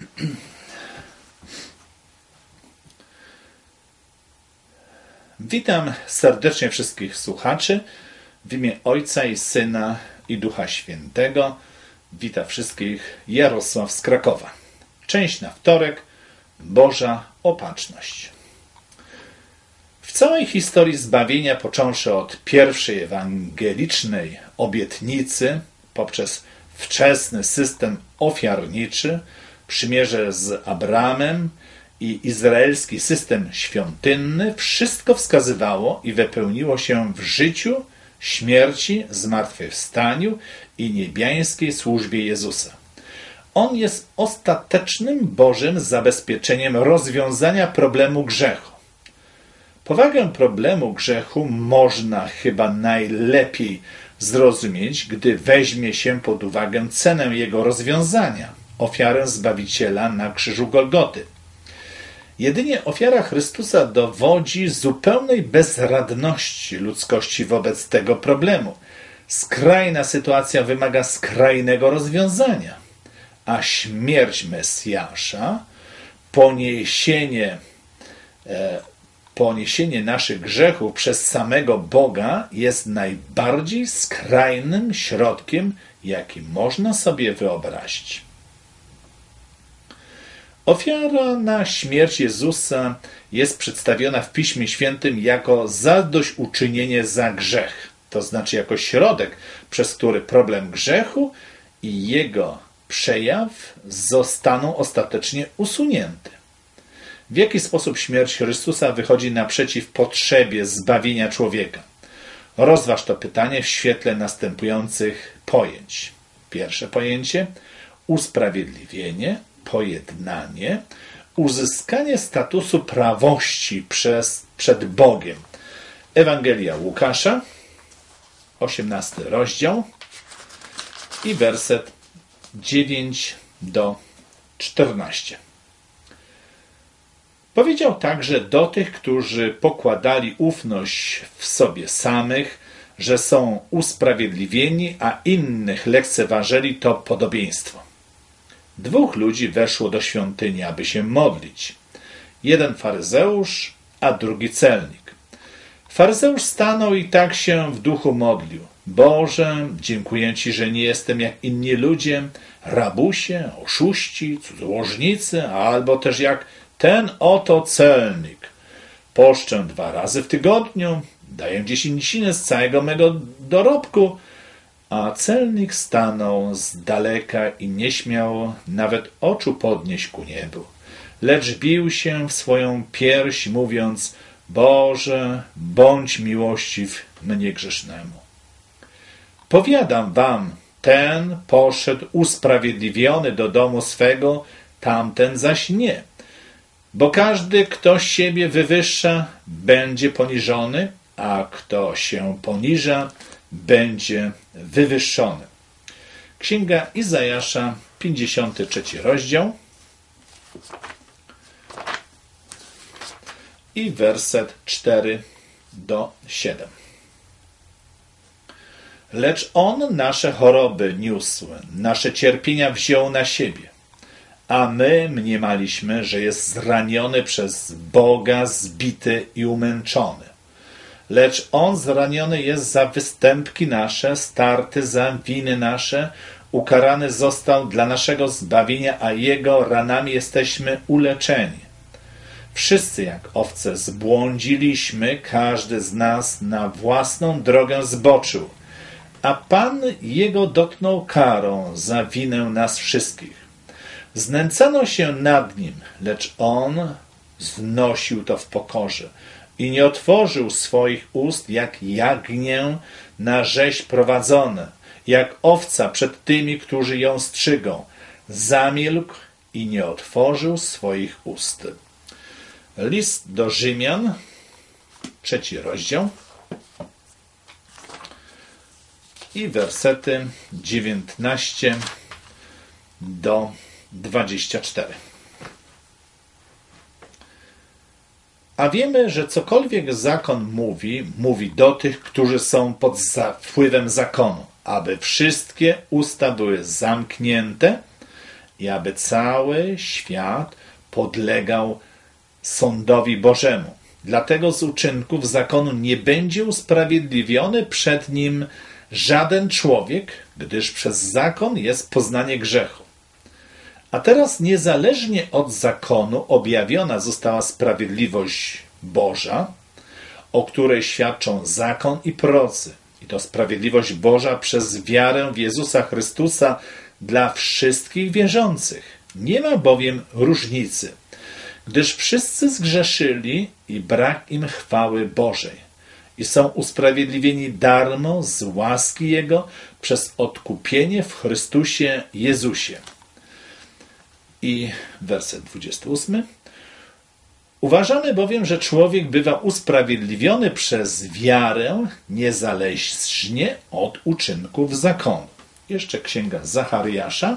Witam serdecznie wszystkich słuchaczy w imię Ojca i Syna i Ducha Świętego. Witam wszystkich Jarosław z Krakowa. Część na wtorek Boża Opatrzność. W całej historii zbawienia, począwszy od pierwszej ewangelicznej obietnicy, poprzez wczesny system ofiarniczy, przymierze z Abramem i izraelski system świątynny, wszystko wskazywało i wypełniło się w życiu, śmierci, zmartwychwstaniu i niebiańskiej służbie Jezusa. On jest ostatecznym Bożym zabezpieczeniem rozwiązania problemu grzechu. Powagę problemu grzechu można chyba najlepiej zrozumieć, gdy weźmie się pod uwagę cenę jego rozwiązania ofiarę Zbawiciela na krzyżu Golgoty. Jedynie ofiara Chrystusa dowodzi zupełnej bezradności ludzkości wobec tego problemu. Skrajna sytuacja wymaga skrajnego rozwiązania, a śmierć Mesjasza, poniesienie e, poniesienie naszych grzechów przez samego Boga jest najbardziej skrajnym środkiem, jaki można sobie wyobrazić. Ofiara na śmierć Jezusa jest przedstawiona w Piśmie Świętym jako zadośćuczynienie za grzech, to znaczy jako środek, przez który problem grzechu i jego przejaw zostaną ostatecznie usunięte. W jaki sposób śmierć Chrystusa wychodzi naprzeciw potrzebie zbawienia człowieka? Rozważ to pytanie w świetle następujących pojęć. Pierwsze pojęcie usprawiedliwienie, pojednanie, uzyskanie statusu prawości przez, przed Bogiem. Ewangelia Łukasza, 18 rozdział i werset 9 do 14. Powiedział także do tych, którzy pokładali ufność w sobie samych, że są usprawiedliwieni, a innych lekceważyli to podobieństwo. Dwóch ludzi weszło do świątyni, aby się modlić. Jeden faryzeusz, a drugi celnik. Faryzeusz stanął i tak się w duchu modlił. Boże, dziękuję Ci, że nie jestem jak inni ludzie, rabusie, oszuści, cudzołożnicy, albo też jak ten oto celnik. Poszczę dwa razy w tygodniu, daję dziesięcinę z całego mego dorobku, a celnik stanął z daleka i nie śmiał nawet oczu podnieść ku niebu, lecz bił się w swoją pierś, mówiąc: Boże, bądź miłościw mnie grzesznemu. Powiadam wam, ten poszedł usprawiedliwiony do domu swego, tamten zaś nie. Bo każdy, kto siebie wywyższa, będzie poniżony, a kto się poniża, będzie wywyższony. Księga Izajasza, 53 rozdział i werset 4 do 7. Lecz On nasze choroby niósł, nasze cierpienia wziął na siebie, a my mniemaliśmy, że jest zraniony przez Boga, zbity i umęczony lecz On zraniony jest za występki nasze, starty za winy nasze, ukarany został dla naszego zbawienia, a Jego ranami jesteśmy uleczeni. Wszyscy jak owce zbłądziliśmy, każdy z nas na własną drogę zboczył, a Pan Jego dotknął karą za winę nas wszystkich. Znęcano się nad Nim, lecz On znosił to w pokorze i nie otworzył swoich ust jak jagnię na rzeź prowadzone, jak owca przed tymi, którzy ją strzygą. Zamilkł i nie otworzył swoich ust. List do Rzymian, trzeci rozdział i wersety 19 do 24. A wiemy, że cokolwiek zakon mówi, mówi do tych, którzy są pod wpływem zakonu, aby wszystkie usta były zamknięte i aby cały świat podlegał sądowi Bożemu. Dlatego z uczynków zakonu nie będzie usprawiedliwiony przed nim żaden człowiek, gdyż przez zakon jest poznanie grzechu. A teraz, niezależnie od zakonu, objawiona została sprawiedliwość Boża, o której świadczą zakon i procy. I to sprawiedliwość Boża przez wiarę w Jezusa Chrystusa dla wszystkich wierzących. Nie ma bowiem różnicy, gdyż wszyscy zgrzeszyli i brak im chwały Bożej i są usprawiedliwieni darmo z łaski Jego przez odkupienie w Chrystusie Jezusie. I werset 28. Uważamy bowiem, że człowiek bywa usprawiedliwiony przez wiarę niezależnie od uczynków zakonu. Jeszcze księga Zachariasza.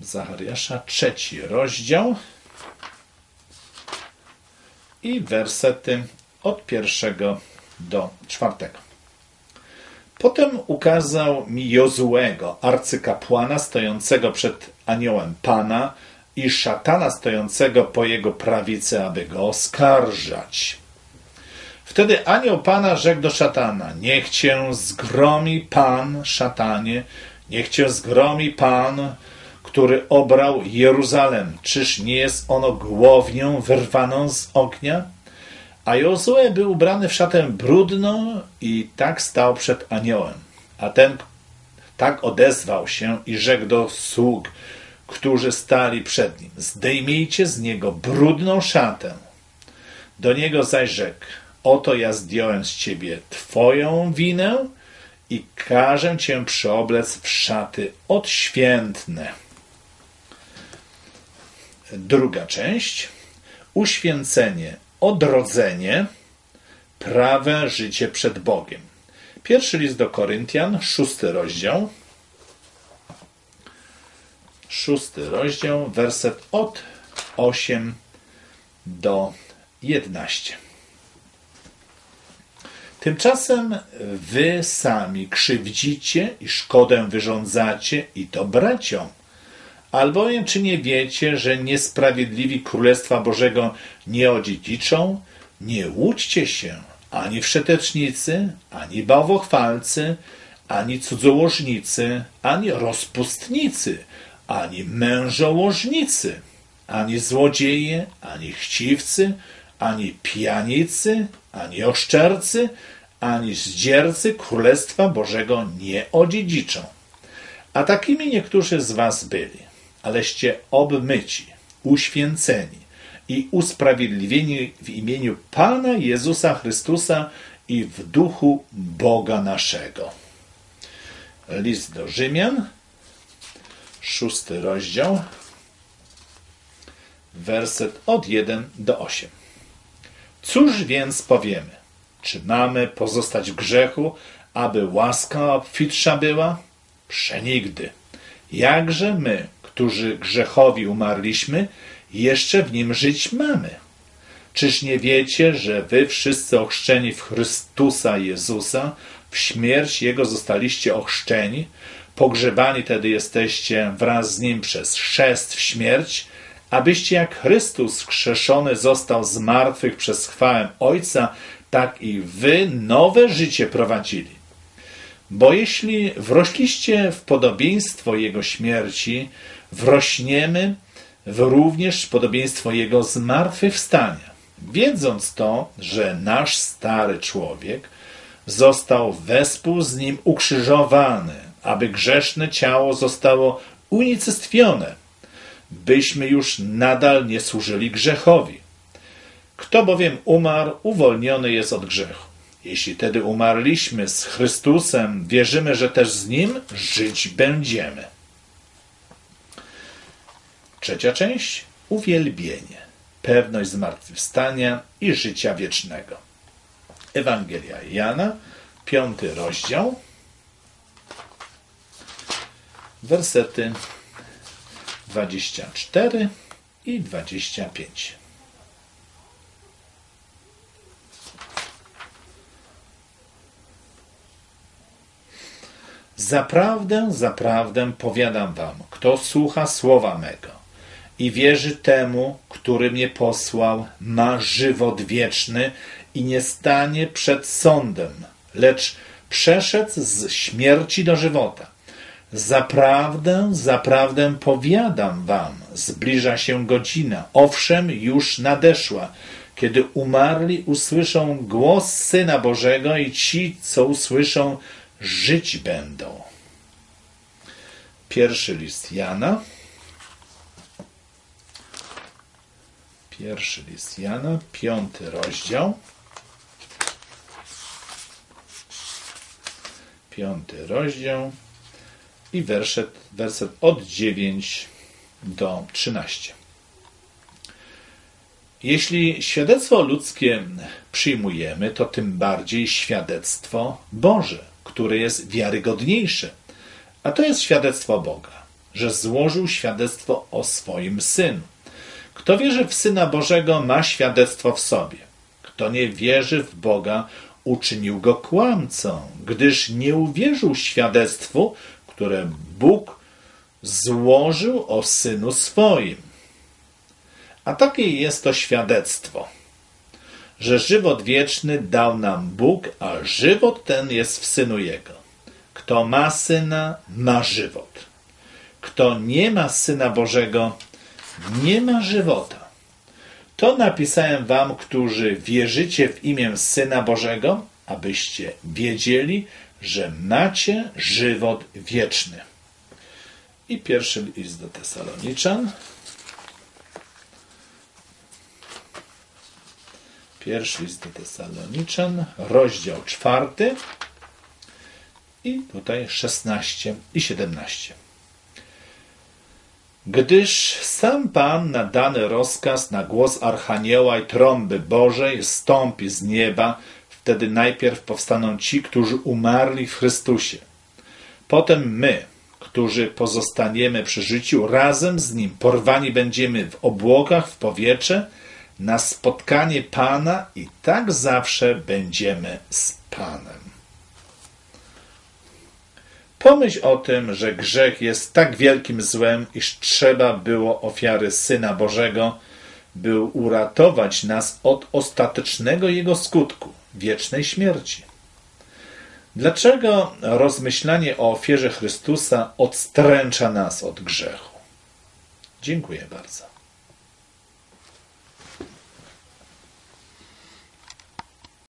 Zachariasza, trzeci rozdział i wersety od pierwszego do czwartego. Potem ukazał mi Jozuego, arcykapłana stojącego przed aniołem Pana i szatana stojącego po jego prawicy, aby go oskarżać. Wtedy anioł Pana rzekł do szatana, niech cię zgromi Pan, szatanie, niech cię zgromi Pan, który obrał Jeruzalem. Czyż nie jest ono głownią wyrwaną z ognia? A Jozue był ubrany w szatę brudną i tak stał przed aniołem. A ten tak odezwał się i rzekł do sług, którzy stali przed nim: Zdejmijcie z niego brudną szatę. Do niego zaś rzekł: Oto ja zdjąłem z ciebie twoją winę i każę cię przeoblec w szaty odświętne. Druga część. Uświęcenie, odrodzenie, prawe życie przed Bogiem. Pierwszy list do Koryntian, szósty rozdział. Szósty rozdział, werset od 8 do 11. Tymczasem wy sami krzywdzicie i szkodę wyrządzacie i to braciom Albowiem czy nie wiecie, że niesprawiedliwi Królestwa Bożego nie odziedziczą? Nie łudźcie się, ani wszetecznicy, ani bałwochwalcy, ani cudzołożnicy, ani rozpustnicy, ani mężołożnicy, ani złodzieje, ani chciwcy, ani pijanicy, ani oszczercy, ani zdziercy Królestwa Bożego nie odziedziczą. A takimi niektórzy z was byli aleście obmyci, uświęceni i usprawiedliwieni w imieniu Pana Jezusa Chrystusa i w duchu Boga naszego. List do Rzymian, szósty rozdział, werset od 1 do 8. Cóż więc powiemy? Czy mamy pozostać w grzechu, aby łaska obfitsza była? Przenigdy. Jakże my, którzy grzechowi umarliśmy, jeszcze w nim żyć mamy. Czyż nie wiecie, że wy wszyscy ochrzczeni w Chrystusa Jezusa, w śmierć Jego zostaliście ochrzczeni, pogrzebani tedy jesteście wraz z Nim przez chrzest w śmierć, abyście jak Chrystus krzeszony został z martwych przez chwałę Ojca, tak i wy nowe życie prowadzili. Bo jeśli wrośliście w podobieństwo Jego śmierci, wrośniemy w również podobieństwo Jego zmartwychwstania. Wiedząc to, że nasz stary człowiek został wespół z Nim ukrzyżowany, aby grzeszne ciało zostało unicestwione, byśmy już nadal nie służyli grzechowi. Kto bowiem umarł, uwolniony jest od grzechu. Jeśli tedy umarliśmy z Chrystusem, wierzymy, że też z Nim żyć będziemy. Trzecia część uwielbienie, pewność zmartwychwstania i życia wiecznego. Ewangelia Jana, piąty rozdział, wersety 24 i 25. Zaprawdę, zaprawdę powiadam wam, kto słucha słowa mego i wierzy temu, który mnie posłał, ma żywot wieczny i nie stanie przed sądem, lecz przeszedł z śmierci do żywota. Zaprawdę, zaprawdę powiadam wam, zbliża się godzina, owszem, już nadeszła, kiedy umarli usłyszą głos Syna Bożego i ci, co usłyszą, żyć będą. Pierwszy list Jana. Pierwszy list Jana, piąty rozdział. Piąty rozdział i werset, werset od 9 do 13. Jeśli świadectwo ludzkie przyjmujemy, to tym bardziej świadectwo Boże, które jest wiarygodniejsze. A to jest świadectwo Boga, że złożył świadectwo o swoim synu. Kto wierzy w Syna Bożego, ma świadectwo w sobie. Kto nie wierzy w Boga, uczynił go kłamcą, gdyż nie uwierzył świadectwu, które Bóg złożył o synu swoim. A takie jest to świadectwo, że żywot wieczny dał nam Bóg, a żywot ten jest w synu Jego. Kto ma syna, ma żywot. Kto nie ma syna Bożego, nie ma żywota. To napisałem wam, którzy wierzycie w imię Syna Bożego, abyście wiedzieli, że macie żywot wieczny. I pierwszy list do Tesaloniczan. Pierwszy list do Tesaloniczan, rozdział czwarty i tutaj 16 i 17. Gdyż sam Pan na dany rozkaz na głos Archanioła i trąby Bożej stąpi z nieba, wtedy najpierw powstaną ci, którzy umarli w Chrystusie. Potem my, którzy pozostaniemy przy życiu, razem z Nim porwani będziemy w obłokach, w powietrze, na spotkanie Pana i tak zawsze będziemy z Panem. Pomyśl o tym, że grzech jest tak wielkim złem, iż trzeba było ofiary Syna Bożego, by uratować nas od ostatecznego jego skutku wiecznej śmierci. Dlaczego rozmyślanie o ofierze Chrystusa odstręcza nas od grzechu? Dziękuję bardzo.